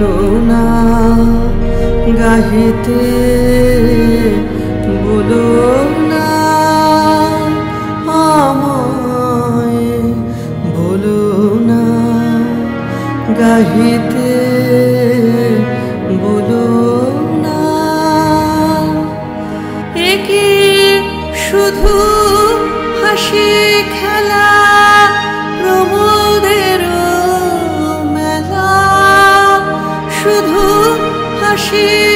না গাহিতে বলো না আমায় বলো না গাহিতে বলো না। একে শুধু হাসি হাসি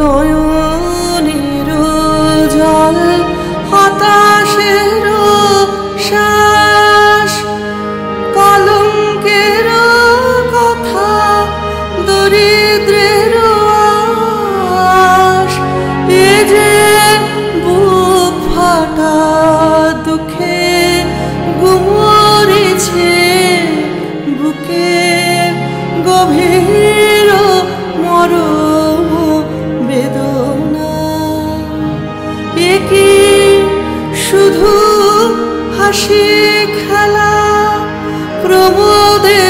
নয়নের জল হতাশের শ্বাস কথা দরিদ্রের আশ। দুঃখে গভীর খেলা প্রমোদের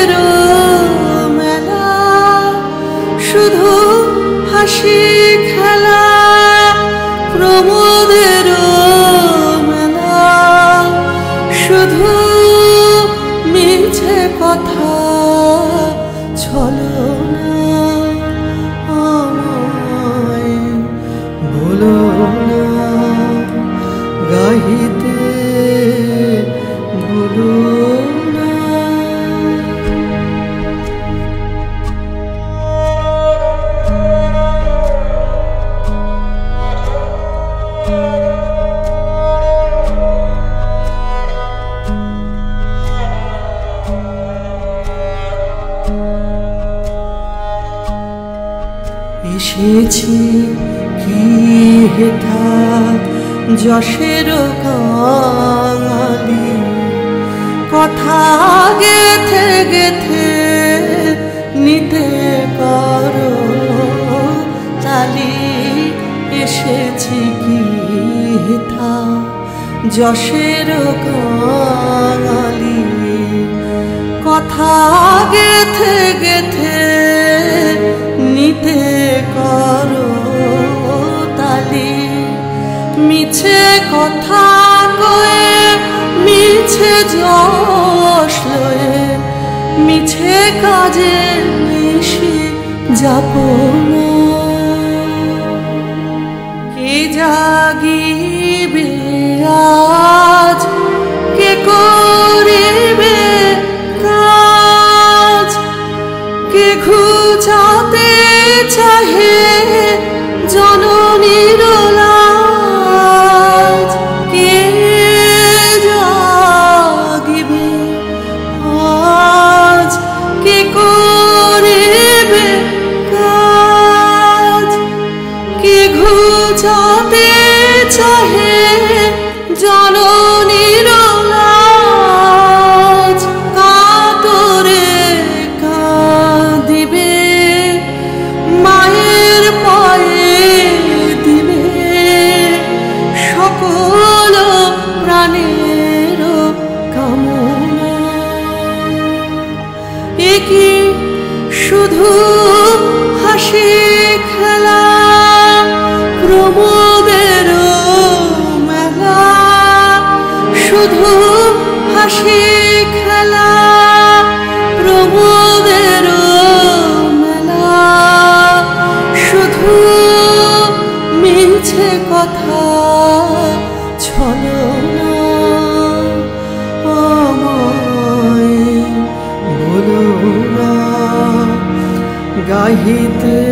এসেছি কি হেথা যশের কাঙালি? কথা গেথে গেথে নিতে করো তালি এসেছি কি হেথা যশের কাঙালি? কথা গেথে গেথে নিতে করো তালি। মিছে কথা কয়ে, মিছে যশ লয়ে, মিছে কাজে মিশি যাব কে জাগিবে আজ I hear. গাহিতে বলো